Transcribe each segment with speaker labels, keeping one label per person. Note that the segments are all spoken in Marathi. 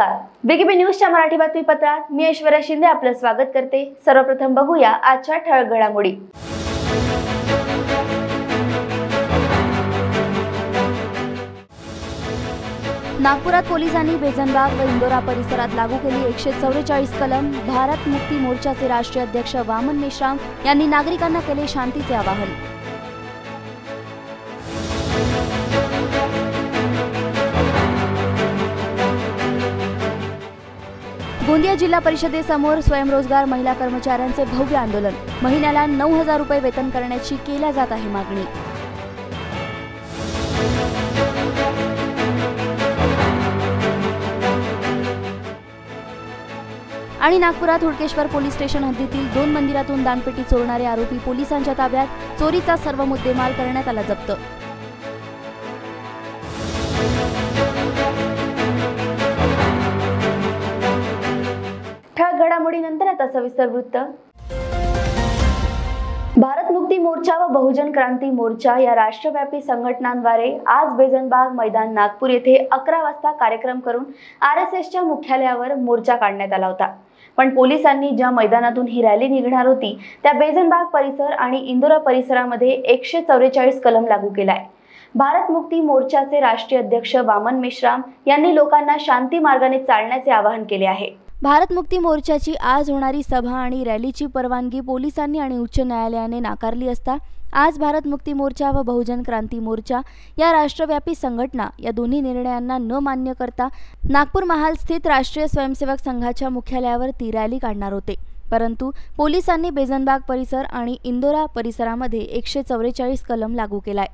Speaker 1: नमस्कार. बीकेबी न्यूजच्या मराठी बातमीपत्रात मी ऐश्वर्या शिंदे आपलं स्वागत करते. सर्वप्रथम बघूया आजच्या ठळक घडामोडी. नागपुरात पोलिसांनी बेजनबाग व इंदोरा परिसरात लागू केली एकशे चौवेचाळीस कलम भारत मुक्ती मोर्चाचे राष्ट्रीय अध्यक्ष वामन मेश्राम यांनी नागरिकांना केले शांतीचे आवाहन. गोंदिया जिल्हा परिषदेसमोर स्वयंरोजगार महिला कर्मचाऱ्यांचे भव्य आंदोलन. महिन्याला नऊ हजार रुपये वेतन करण्याची केल्या जात आहे मागणी. आणि नागपुरात हुडकेश्वर पोलीस स्टेशन हद्दीतील दोन मंदिरातून दानपेटी चोरणारे आरोपी पोलिसांच्या ताब्यात चोरीचा सर्व मुद्देमाल करण्यात आला जप्त. घडामोडीनंतर आता सविस्तर वृत्त. भारत मुक्ती मोर्चा व बहुजन क्रांती मोर्चा या राष्ट्रव्यापी संघटनांद्वारे आज बेजनबाग मैदान नागपूर येथे अकरा वाजता कार्यक्रम करून आर एस एसच्या मुख्यालयावर मोर्चा काढण्यात आला होता. पण पोलिसांनी ज्या मैदानातून ही रॅली निघणार होती त्या बेजनबाग परिसर आणि इंदोरा परिसरामध्ये एकशे चौवेचाळीस कलम लागू केलाय. भारत मुक्ती मोर्चाचे राष्ट्रीय अध्यक्ष वामन मेश्राम यांनी लोकांना शांती मार्गाने चालण्याचे आवाहन केले आहे. भारत मुक्ती मोर्चाची आज होणारी सभा आणि रॅलीची परवानगी पोलिसांनी आणि उच्च न्यायालयाने नाकारली असता आज भारत मुक्ती मोर्चा व बहुजन क्रांती मोर्चा या राष्ट्रव्यापी संघटना या दोन्ही निर्णयांना न मान्य करता नागपूर महाल स्थित राष्ट्रीय स्वयंसेवक संघाच्या मुख्यालयावर ती रॅली काढणार होते. परंतु पोलिसांनी बेजनबाग परिसर आणि इंदोरा परिसरामध्ये एकशे चौवेचाळीस कलम लागू केलाय.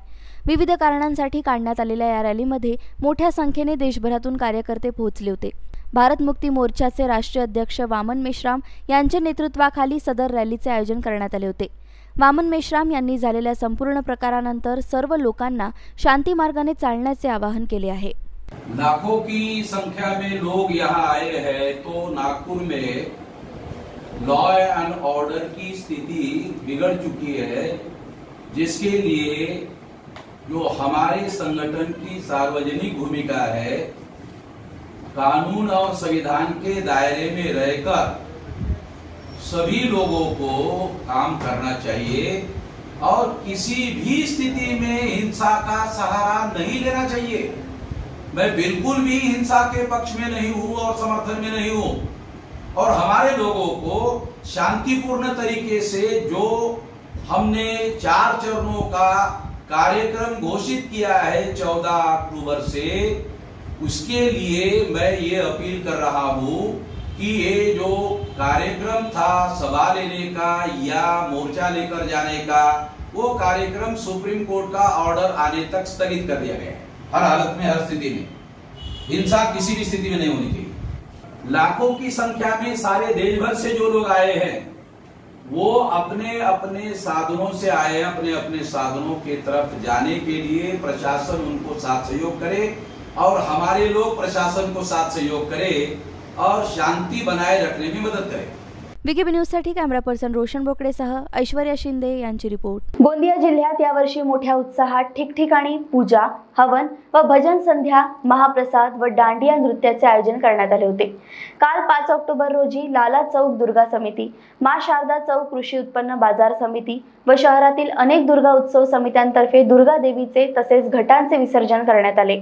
Speaker 1: विविध कारणांसाठी काढण्यात आलेल्या या रॅलीमध्ये मोठ्या संख्येने देशभरातून कार्यकर्ते पोहोचले होते. भारत मुक्ती मोर्चाचे राष्ट्रीय अध्यक्ष वामन मेश्राम यांच्या नेतृत्वाखाली सदर रॅलीचे आयोजन करण्यात आले होते. वामन मेश्राम यांनी झालेल्या संपूर्ण प्रकारानंतर सर्व लोकांना शांती मार्गाने चालण्याचे आवाहन केले आहे.
Speaker 2: लाखों की संख्या में लोग यहाँ आए हैं तो नागपुर में लॉ एंड ऑर्डर की स्थिति बिगड़ चुकी है जिसके लिए जो हमारे संगठन की सार्वजनिक भूमिका है कानून और संविधान के दायरे में रहकर सभी लोगों को काम करना चाहिए और किसी भी स्थिति में हिंसा का सहारा नहीं लेना चाहिए। मैं बिल्कुल भी हिंसा के पक्ष में नहीं हूँ और समर्थन में नहीं हूँ। और हमारे लोगों को शांतिपूर्ण तरीके से जो हमने चार चरणों का कार्यक्रम घोषित किया है 14 अक्टूबर से उसके लिए मैं ये अपील कर रहा हूँ कि ये जो कार्यक्रम था सभा लेने का या मोर्चा लेकर जाने का, वो कार्यक्रम सुप्रीम कोर्ट का ऑर्डर आने तक स्थगित कर दिया गया है, हर हालत में, हर स्थिति में। हिंसा किसी भी स्थिति में नहीं होनी चाहिए। लाखों की संख्या में सारे देश भर से जो लोग आए हैं, वो अपने अपने साधनों से आए अपने अपने साधनों के तरफ़ जाने के लिए प्रशासन उनको साथ सहयोग करे और हमारे लोग प्रशासन को साथ सहयोग करे और शांति बनाए रखने में मदद करें।
Speaker 1: बीकेबी न्यूजसाठी कॅमेरा पर्सन रोशन बोकडेसह ऐश्वर्या शिंदे यांची रिपोर्ट. गोंदिया जिल्ह्यात यावर्षी मोठ्या उत्साहात ठिकठिकाणी पूजा हवन व भजन संध्या महाप्रसाद व दांडिया नृत्याचे आयोजन करण्यात आले होते. काल पाच ऑक्टोबर रोजी लाला चौक दुर्गा समिती मा शारदा चौक कृषी उत्पन्न बाजार समिती व शहरातील अनेक दुर्गा उत्सव समित्यांतर्फे दुर्गा देवीचे तसेच घटांचे विसर्जन करण्यात आले.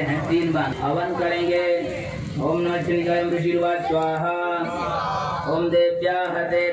Speaker 3: हैं तीन बार हवन करेंगे। ओम नमः श्री ओम ऋषिर्वाद स्वाहा। ओम देव्या हते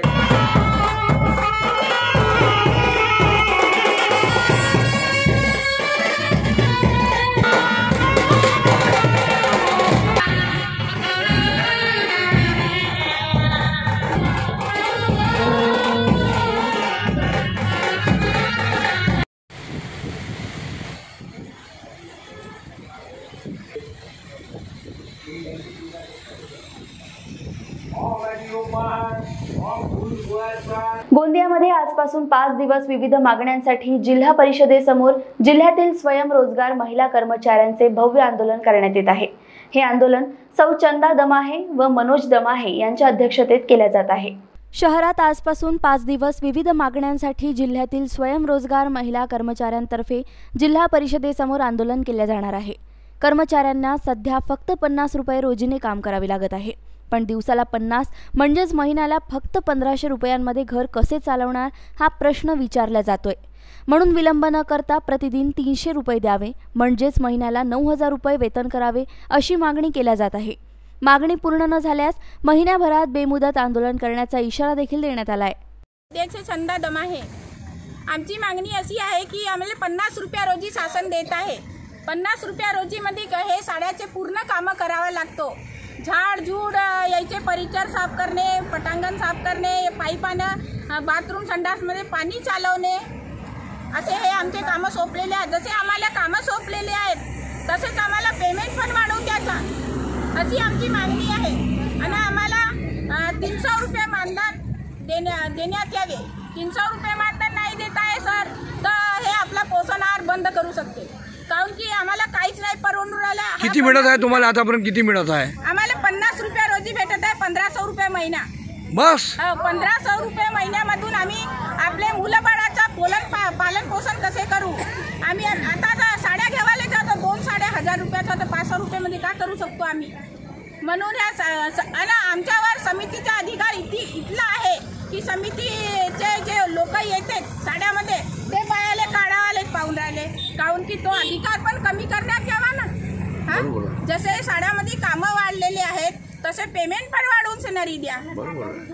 Speaker 1: गोंदियामध्ये आजपासून पाच दिवस विविध मागण्यांसाठी जिल्हा परिषदेसमोर जिल्ह्यातील स्वयंरोजगार महिला कर्मचाऱ्यांचे भव्य आंदोलन करण्यात येत आहे. हे आंदोलन सौ चंदा दमाहे व मनोज दमाहे यांच्या अध्यक्षतेत केल्या जात आहे. शहरात आजपासून पाच दिवस विविध मागण्यांसाठी जिल्ह्यातील स्वयंरोजगार महिला कर्मचाऱ्यांतर्फे जिल्हा परिषदेसमोर आंदोलन केले जाणार आहे. कर्मचाऱ्यांना सध्या फक्त पन्नास रुपये रोजीने काम करावे लागत आहे. पण दिवसाला पन्नास म्हणजेच महिन्याला फक्त पंधराशे रुपयांमध्ये घर कसे चालवणार हा प्रश्न विचारला जातोय. म्हणून विलंब न करता प्रतिदिन तीनशे रुपये द्यावे म्हणजेच महिन्याला नऊ हजार रुपये वेतन करावे अशी मागणी केल्या जात आहे. मागणी पूर्ण न झाल्यास महिन्याभरात बेमुदत आंदोलन करण्याचा इशारा देखील देण्यात आला आहे
Speaker 4: त्याचे दम आहे. आमची मागणी अशी आहे की आम्हाला पन्नास रुपया रोजी शासन देत आहे. पन्नास रुपया रोजीमध्ये क- हे साड्याचे पूर्ण कामं करावं लागतो. झाड झूड यायचे परिचर साफ करणे पटांगण साफ करणे पाईपानं बाथरूम संडासमध्ये पाणी चालवणे. असे हे आमचे कामं सोपलेले आहेत. जसे आम्हाला कामं सोपलेले आहेत तसेच आम्हाला पेमेंट पण वाढवून द्यायचा. अशी आमची मागणी आहे. आणि आम्हाला तीनशे रुपये मानधन देण्या देण्यात यावे. तीनशे रुपये मानधन नाही देत आहे सर. तर हे आपला पोषण आहार बंद करू शकते. काऊन की आम्हाला काहीच नाही परवडून राहिलं हा
Speaker 5: किती मिळत आहे तुम्हाला आतापर्यंत किती मिळत आहे?
Speaker 4: आम्हाला पन्नास रुपये रोजी भेटत आहे पंधराशे रुपये महिना.
Speaker 5: बस.
Speaker 4: पंधराशे रुपये महिन्यामधून आम्ही आपले मुलं बाळाचं पोलन पालन पोषण कसे करू? आम्ही आता साड्या घ्यावाले जातो दोन साड्या हजार रुपयाचा तर पाचशे रुपयामध्ये का करू शकतो आम्ही? म्हणून ह्या स- स- आमच्यावर समितीचा अधिकार इति इथला आहे की समितीचे जे लोक येते साड्यामध्ये ते बायाले काढावाले पाहून राहिले काहून की तो अधिकार पण कमी करण्यात यावा ना हा जसे साड्यामध्ये कामं वाढलेली आहेत तसे पेमेंट पण वाढवून सिनरी द्या.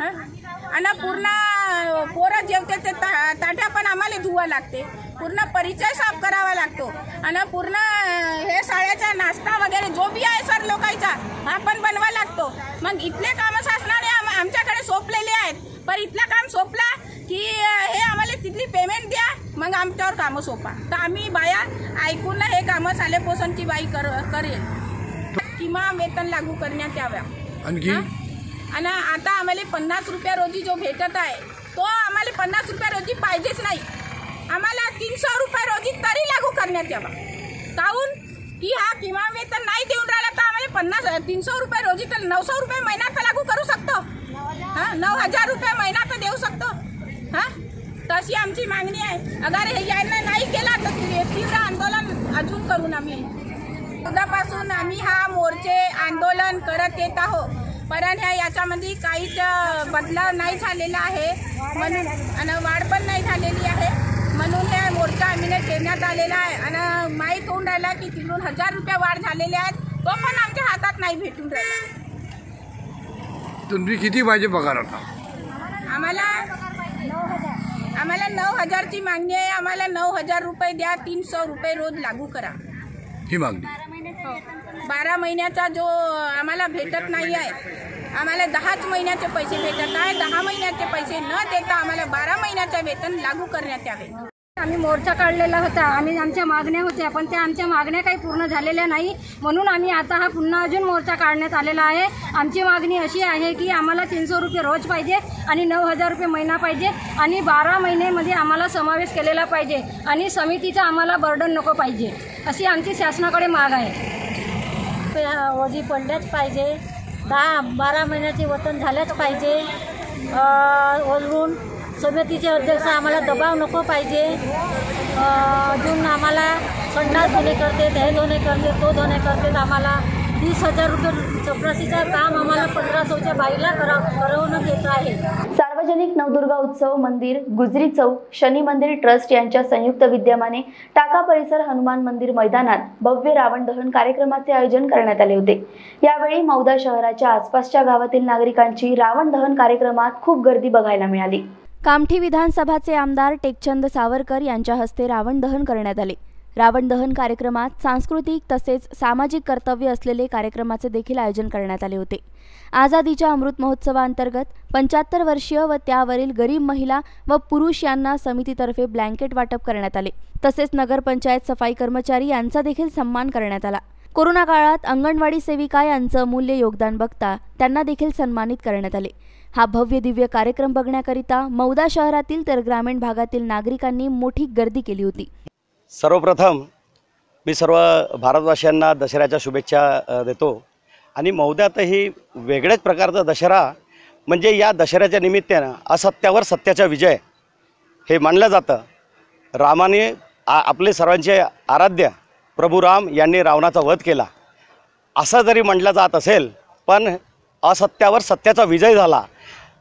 Speaker 4: हा? आणि पूर्ण पोरं जेवते ते ता- ताट्या पण आम्हाला धुवा लागते. पूर्ण परिचय साफ करावा लागतो. आणि पूर्ण हे साड्याचा नाश्ता वगैरे जो बी आहे सर लोकांचा हा पण बनवा लागतो. मग इथले कामं शासनाने आम- आमच्याकडे सोपलेले आहेत. पण इथलं काम सोपला की हे आम्हाला तिथली पेमेंट द्या मग आमच्यावर कामं सोपा. तर आम्ही बाया ऐकून हे कामं साले पोषणची बाई कर करेल. किमान वेतन लागू करण्यात याव्या.
Speaker 5: आणखी?
Speaker 4: आणि आता आम्हाला पन्नास रुपया रोजी जो भेटत आहे तो आम्हाला पन्नास रुपया रोजी पाहिजेच नाही. आम्हाला तीनशे रुपये रोजी तरी लागू करण्यात यावा. काहून की हा किमान वेतन नाही देऊन राहिला तर आम्हाला पन्नास तीनशे रुपये रोजी तर नऊशे रुपये महिना तर लागू करू शकतो. हा? नऊ हजार रुपये महिना तर देऊ शकतो. हा? तशी आमची मागणी आहे. अगर हे यांना नाही केला तर तीव्र आंदोलन अजून करून आम्ही उद्यापासून आम्ही हा मोर्चे आंदोलन करत येत आहोत. पण ह्या याच्यामध्ये काहीच बदलाव नाही झालेला आहे. म्हणून आणि वाढ पण नाही झालेली आहे. म्हणून हे मोर्चा आम्ही ठेवण्यात आलेला आहे. आणि माहीत होऊन राहिला की तिकडून हजार रुपये वाढ झालेले आहेत. तो पण आमच्या हातात नाही भेटून राहिला.
Speaker 5: तुम्ही किती पाहिजे पगार आता
Speaker 4: आम्हाला आम्हाला नऊ हजारची मागणी आहे. आम्हाला नऊ हजार रुपये द्या तीनशे रुपये रोज लागू करा.
Speaker 5: ही मागणी. हो.
Speaker 4: बारा महिन्याचा जो आम्हाला भेटत नाही आहे आम्हाला दहाच महिन्याचे पैसे भेटत आहे दहा महिन्याचे पैसे न देता आम्हाला बारा महिन्याचे वेतन लागू करण्यात यावे.
Speaker 6: आम्ही मोर्चा काढलेला होता आम्ही आमच्या मागण्या होत्या पण त्या आमच्या मागण्या काही पूर्ण झालेल्या नाही. म्हणून आम्ही आता हा पुन्हा अजून मोर्चा काढण्यात आलेला आहे. आमची मागणी अशी आहे की आम्हाला तीनशे रुपये रोज पाहिजे आणि नऊ हजार रुपये महिना पाहिजे आणि बारा महिन्यामध्ये आम्हाला समावेश केलेला पाहिजे आणि समितीचा आम्हाला बर्डन नको पाहिजे. अशी आमची शासनाकडे माग आहे.
Speaker 7: वजी पडल्याच पाहिजे. दहा बारा महिन्याचे वेतन झाल्याच पाहिजे. वरून समितीचे अध्यक्ष आम्हाला दबाव नको पाहिजे. अ, अजून आम्हाला संडास धोने करते हे धोने करते तो धोने करते आम्हाला. तीस हजार रुपये चपराशीचं काम आम्हाला पंधराशेच्या बाईला करा करवण्यात येत आहे.
Speaker 1: सार्वजनिक नवदुर्गा उत्सव मंदिर गुजरी चौक शनी मंदिर ट्रस्ट यांच्या संयुक्त विद्यमाने टाका परिसर हनुमान मंदिर मैदानात भव्य रावण दहन कार्यक्रमाचे आयोजन करण्यात आले होते. यावेळी मौदा शहराच्या आसपासच्या गावातील नागरिकांची रावण दहन कार्यक्रमात खूप गर्दी बघायला मिळाली. कामठी विधानसभाचे आमदार टेकचंद सावरकर यांच्या हस्ते रावण दहन करण्यात आले. रावण दहन कार्यक्रमात सांस्कृतिक तसेच सामाजिक कर्तव्य असलेले कार्यक्रमाचे देखील आयोजन करण्यात आले होते. आझादीच्या अमृत महोत्सवाअंतर्गत पंच्याहत्तर वर्षीय व त्यावरील गरीब महिला व पुरुष यांना समितीतर्फे ब्लँकेट वाटप करण्यात आले. तसेच नगरपंचायत सफाई कर्मचारी यांचा देखील सन्मान करण्यात आला. कोरोना काळात अंगणवाडी सेविका यांचं अमूल्य योगदान बघता त्यांना देखील सन्मानित करण्यात आले. हा भव्य दिव्य कार्यक्रम बघण्याकरिता मौदा शहरातील तर ग्रामीण भागातील नागरिकांनी मोठी गर्दी केली होती.
Speaker 8: सर्वप्रथम मी सर्व भारतवासियांना दसऱ्याच्या शुभेच्छा देतो. आणि मौद्यातही वेगळ्याच प्रकारचा दशरा म्हणजे या दशऱ्याच्या निमित्तानं असत्यावर सत्याचा विजय हे मानलं जातं. रामाने आ आपले सर्वांचे आराध्य प्रभू राम यांनी रावणाचा वध केला. असं जरी म्हटलं जात असेल पण असत्यावर सत्याचा विजय झाला.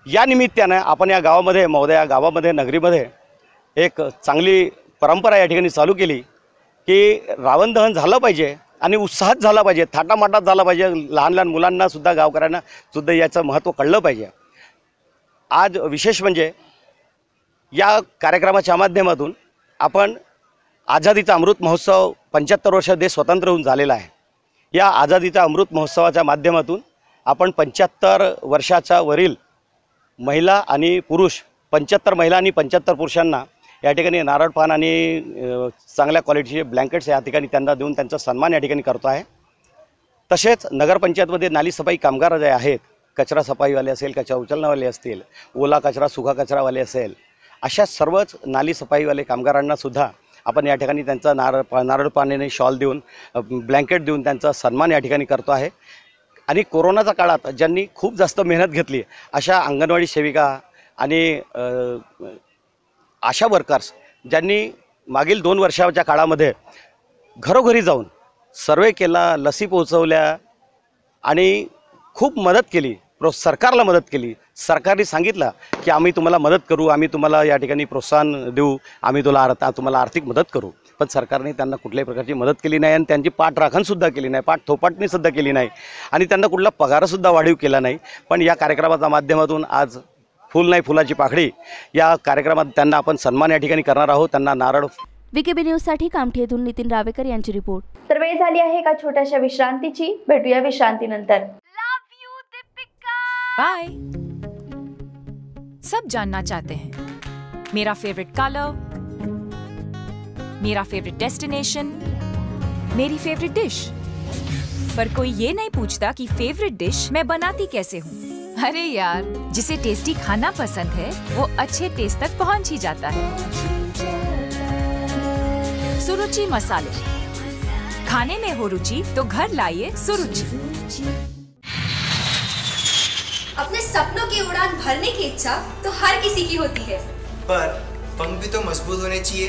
Speaker 8: या निमित्तानं आपण या गावामध्ये मौद्या या गावामध्ये नगरीमध्ये एक चांगली परंपरा या ठिकाणी चालू केली की रावण दहन झालं पाहिजे आणि उत्साहात झाला पाहिजे थाटामाटात झाला पाहिजे लहान लहान मुलांनासुद्धा गावकऱ्यांनासुद्धा गावकऱ्यांना सुद्धा याचं महत्त्व कळलं पाहिजे. आज विशेष म्हणजे या कार्यक्रमाच्या माध्यमातून आपण आझादीचा अमृत महोत्सव पंच्याहत्तर वर्ष देश स्वतंत्र होऊन झालेला आहे. या आझादीचा अमृत महोत्सवाच्या माध्यमातून आपण पंच्याहत्तर वर्षाच्या वरील महिला आणि पुरुष पंच्याहत्तर महिला आणि पंच्याहत्तर पुरुषांना या ठिकाणी नारळ पान आणि चांगल्या क्वालिटीचे ब्लँकेट्स या ठिकाणी त्यांना देऊन त्यांचा सन्मान या ठिकाणी करतो आहे. तसेच नगरपंचायतमध्ये नाली सफाई कामगार जे आहेत कचरा सफाईवाले असेल कचरा उचलणावाले असतील ओला कचरा सुखा कचरावाले असेल अशा सर्वच नाली सफाईवाले कामगारांनासुद्धा आपण या ठिकाणी त्यांचा नारळ पा नारळ पाण्याने शॉल देऊन ब्लँकेट देऊन त्यांचा सन्मान या ठिकाणी करतो आहे. आणि कोरोनाच्या काळात ज्यांनी खूप जास्त मेहनत घेतली अशा अंगणवाडी सेविका आणि आशा वर्कर्स ज्यांनी मागील दोन वर्षाच्या काळामध्ये घरोघरी जाऊन सर्वे केला लसी पोहोचवल्या आणि खूप मदत केली. प्रो सरकारला मदत केली. सरकारने सांगितलं की आम्ही तुम्हाला मदत करू आम्ही तुम्हाला या ठिकाणी प्रोत्साहन देऊ आम्ही तुला अर्थ तुम्हाला आर्थिक मदत करू. पण सरकारने त्यांना कुठल्याही प्रकारची मदत केली नाही आणि त्यांची पाठराखणसुद्धा केली नाही पाठ थोपाटणीसुद्धा केली नाही. आणि त्यांना कुठला पगारसुद्धा वाढीव केला नाही. पण या कार्यक्रमाच्या माध्यमातून आज फुल नाही फुलाची पाकळी या कार्यक्रमात त्यांना आपण सन्मान या ठिकाणी करणार आहोत. त्यांना नारळ
Speaker 1: विकेबी न्यूजसाठी कामठी नितीन रावेकर यांची रिपोर्ट. तर वेळ झाली आहे एका छोट्याशा विश्रांतीची. भेटूया विश्रांतीनंतर.
Speaker 9: बाय सब जानना चाहते हैं। मेरा फेवरेट कलर मेरा फेवरेट डेस्टिनेशन मेरी फेवरेट डिश पर कोई ये नहीं पूछता कि फेवरेट डिश मैं बनाती कैसे हूँ। अरे यार जिसे टेस्टी खाना पसंद है वो अच्छे टेस्ट तक पहुँच ही जाता है। सुरुचि मसाले। खाने में हो रुचि तो घर लाइए सुरुचि।
Speaker 10: अपने सपनों की उड़ान भरने की इच्छा तो हर किसी की होती है।
Speaker 11: पर पंख भी तो मज़बूत होने चाहिए।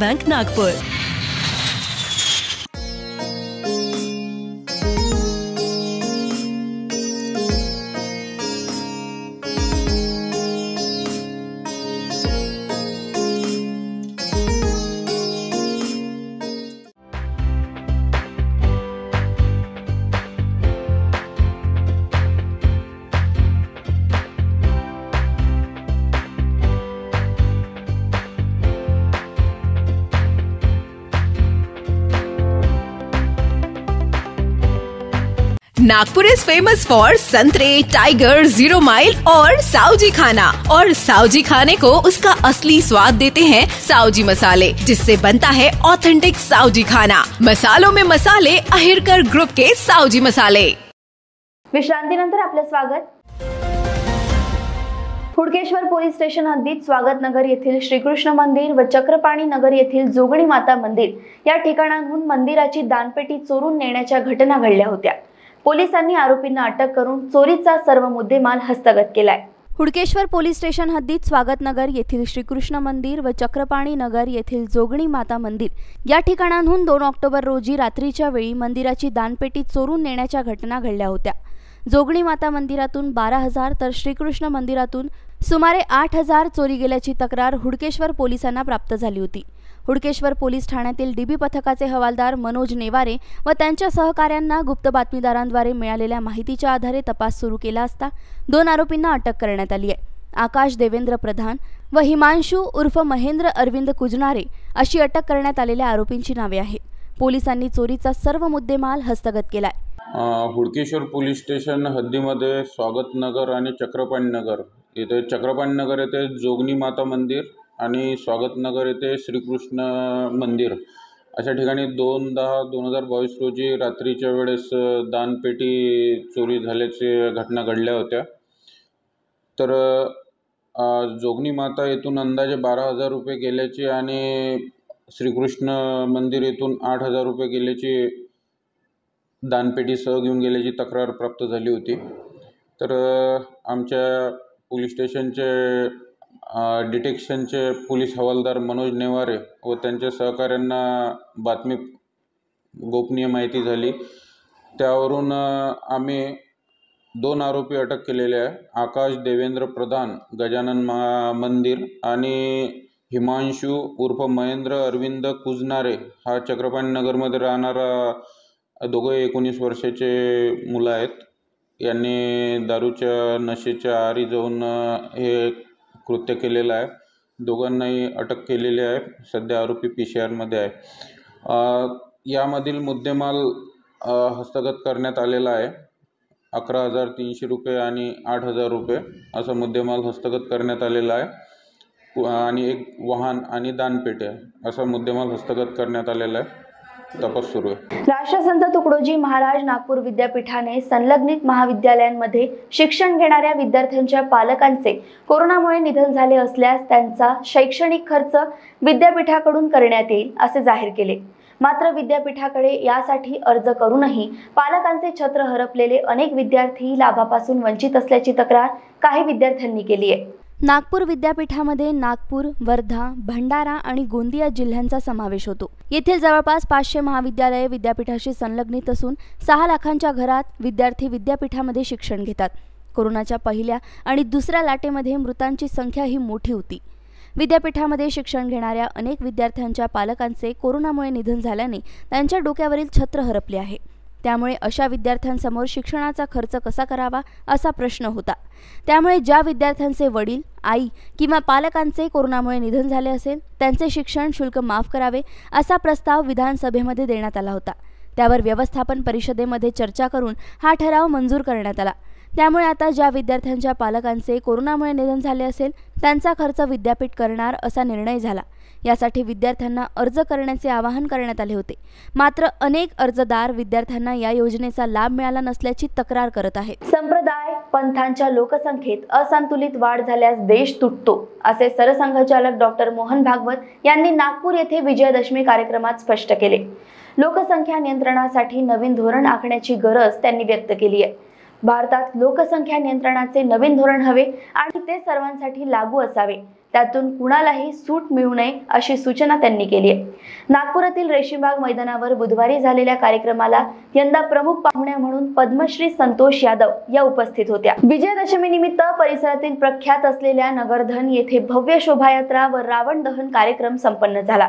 Speaker 12: bank Nagpur
Speaker 13: Nagpur is famous for संतरे टाइगर ज़ीरो माइल और साउजी खाना। और साउजी खाने को उसका असली स्वाद देते हैं साउजी मसाले, जिससे बनता है ऑथेंटिक साउजी खाना। मसालों में मसाले अहिरकर ग्रुप के साउजी मसाले।
Speaker 1: विश्रांतीनंतर आपलं स्वागत। हुडकेश्वर पोलीस स्टेशन हद्दीत स्वागत नगर येथील श्रीकृष्ण मंदिर व चक्रपाणी नगर येथील जोगणी माता मंदिर या ठिकाणांहून मंदिराची दानपेटी चोरून नेण्याच्या घटना घडल्या होत्या. पोलिसांनी आरोपींना अटक करून चोरीचा सर्व मुद्देमाल हस्तगत केलाय. हुडकेश्वर पोलीस स्टेशन हद्दीत स्वागतनगर येथील श्रीकृष्ण मंदिर व चक्रपाणी नगर येथील जोगणी माता मंदिर. या ठिकाणांहून दोन ऑक्टोबर रोजी रात्रीच्या वेळी मंदिराची दानपेटी चोरून नेण्याच्या घटना घडल्या होत्या. जोगणी माता मंदिरातून बारा हजार तर श्रीकृष्ण मंदिरातून सुमारे आठ हजार चोरी गेल्याची तक्रार हुडकेश्वर पोलिसांना प्राप्त झाली होती. हुडकेश्वर पोलीस ठाण्यातील डीबी पथकाचे हवालदार मनोज नेवारे व त्यांच्या सहकाऱ्यांना गुप्त बातमीदारांद्वारे मिळालेल्या माहितीच्या आधारे तपास सुरू केला असता दोन आरोपींना अटक करण्यात आली आहे. आकाश देवेंद्र प्रधान व हिमांशू उर्फ महेंद्र अरविंद कुजणारे अशी अटक करण्यात आलेल्या आरोपींची नावे आहेत. पोलिसांनी चोरीचा सर्व मुद्देमाल हस्तगत केलाय.
Speaker 14: हुडकेश्वर पोलीस स्टेशन हद्दीमध्ये स्वागतनगर आणि चक्रपाणीनगर. इथे चक्रपाणीनगर येथे जोगनी माता मंदिर आणि स्वागतनगर येथे श्रीकृष्ण मंदिर. अशा ठिकाणी दोन दहा दोन हजार बावीस रोजी रात्रीच्या वेळेस दानपेटी चोरी झाल्याची घटना घडल्या होत्या. तर जोगनी माता येथून अंदाजे बारा हजार रुपये गेल्याची आणि श्रीकृष्ण मंदिर येथून आठ हजार रुपये गेल्याची दानपेटीसह घेऊन गेल्याची तक्रार प्राप्त झाली होती. तर आमच्या पोलीस स्टेशनचे डिटेक्शनचे पोलीस हवालदार मनोज नेवारे व त्यांच्या सहकाऱ्यांना बातमी गोपनीय माहिती झाली. त्यावरून आम्ही दोन आरोपी अटक केलेले आहे. आकाश देवेंद्र प्रधान गजानन महा मंदिर आणि हिमांशू उर्फ महेंद्र अरविंद कुजनारे हा चक्रपाणी नगरमध्ये राहणारा दोघं एकोणीस वर्षाचे मुलं आहेत. यांनी दारूच्या नशेच्या आरी जाऊन हे कृत्य केलेलं आहे. दोघांनाही अटक केलेली आहे. सध्या आरोपी पी सी आरमध्ये आहे. यामधील मुद्देमाल हस्तगत करण्यात आलेला आहे. अकरा हजार तीनशे रुपये आणि आठ हजार रुपये असा मुद्देमाल हस्तगत करण्यात आलेला आहे. आणि एक वाहन आणि दानपेटे असा मुद्देमाल हस्तगत करण्यात आलेला आहे. तपास सुरू आहे.
Speaker 7: राष्ट्रसंत तुकडोजी महाराज नागपूर विद्यापीठाने संलग्नित महाविद्यालयांमध्ये शिक्षण घेणाऱ्या विद्यार्थ्यांच्या पालकांचे कोरोनामुळे निधन झाले असल्यास त्यांचा शैक्षणिक खर्च विद्यापीठाकडून करण्यात येईल असे जाहीर केले. मात्र विद्यापीठाकडे यासाठी अर्ज करूनही पालकांचे छत्र हरपलेले अनेक विद्यार्थी लाभापासून वंचित असल्याची तक्रार काही विद्यार्थ्यांनी केली आहे. नागपूर विद्यापीठामध्ये नागपूर वर्धा भंडारा आणि गोंदिया जिल्ह्यांचा समावेश होतो. येथील जवळपास पाचशे महाविद्यालये विद्यापीठाशी संलग्नित असून सहा लाखांच्या घरात विद्यार्थी विद्यापीठामध्ये शिक्षण घेतात. कोरोनाच्या पहिल्या आणि दुसऱ्या लाटेमध्ये मृतांची संख्या ही मोठी होती. विद्यापीठामध्ये शिक्षण घेणाऱ्या अनेक विद्यार्थ्यांच्या पालकांचे कोरोनामुळे निधन झाल्याने त्यांच्या डोक्यावरील छत्र हरपले आहे. त्यामुळे अशा विद्यार्थ्यांसमोर शिक्षणाचा खर्च कसा करावा असा प्रश्न होता. त्यामुळे ज्या विद्यार्थ्यांचे वडील आई किंवा पालकांचे कोरोनामुळे निधन झाले असेल त्यांचे शिक्षण शुल्क माफ करावे असा प्रस्ताव विधानसभेमध्ये देण्यात आला होता. त्यावर व्यवस्थापन परिषदेमध्ये चर्चा करून हा ठराव मंजूर करण्यात आला. त्यामुळे आता ज्या विद्यार्थ्यांच्या पालकांचे कोरोनामुळे निधन झाले असेल त्यांचा खर्च विद्यापीठ करणार असा निर्णय झाला. यासाठी विद्यार्थ्यांना अर्ज करण्याचे आवाहन करण्यात आले होते. मात्र अनेक अर्जदार विद्यार्थ्यांना या योजनेचा लाभ मिळाला नसल्याची तक्रार करत आहेत. संप्रदाय पंथांच्या लोकसंख्येत असंतुलित वाढ झाल्यास देश तुटतो असे सरसंघचालक डॉक्टर मोहन भागवत यांनी नागपूर येथे विजयादशमी कार्यक्रमात स्पष्ट केले. लोकसंख्या नियंत्रणासाठी नवीन धोरण आखण्याची गरज त्यांनी व्यक्त केली आहे. भारतात लोकसंख्या नियंत्रणाचे नवीन धोरण हवे आणि ते सर्वांसाठी लागू असावे. त्यातून कुणालाही सूट मिळू नये अशी सूचना त्यांनी केली आहे. नागपुरातील रेशीमबाग मैदानावर बुधवारी झालेल्या कार्यक्रमाला यंदा प्रमुख पाहुण्या म्हणून पद्मश्री संतोष यादव या उपस्थित होत्या. विजयादशमी निमित्त परिसरातील प्रख्यात असलेल्या नगरधन येथे भव्य शोभायात्रा व रावण दहन कार्यक्रम संपन्न झाला.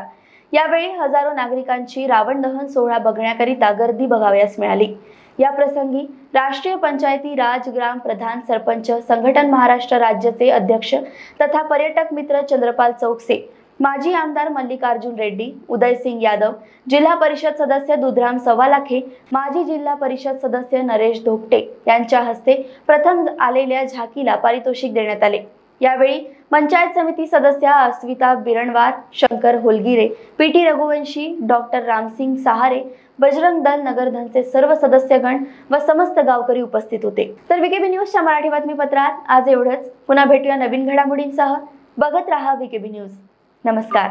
Speaker 7: यावेळी हजारो नागरिकांची रावण दहन सोहळा बघण्याकरिता गर्दी बघावयास मिळाली. या प्रसंगी राष्ट्रीय पंचायती राज ग्राम प्रधान सरपंच संघटन महाराष्ट्र राज्याचे अध्यक्ष तथा पर्यटक मित्र चंद्रपाल चौकसे माजी आमदार मल्लिकार्जुन रेड्डी उदयसिंग यादव जिल्हा परिषद सदस्य दुधराम सवालाखे माजी जिल्हा परिषद सदस्य नरेश धोपटे यांच्या हस्ते प्रथम आलेल्या झाकीला पारितोषिक देण्यात आले. यावेळी पंचायत समिती सदस्य Asmita Biranwar Shankar Holgire P T Raghuvanshi doctor Ramsingh Sahare Bajrang Dal नगरधनचे सर्व सदस्यगण व समस्त गावकरी उपस्थित होते. तर विकेबी न्यूजच्या मराठी बातमीपत्रात आज एवढंच. पुन्हा भेटूया नवीन घडामोडींसह. बघत राहा विकेबी न्यूज. नमस्कार.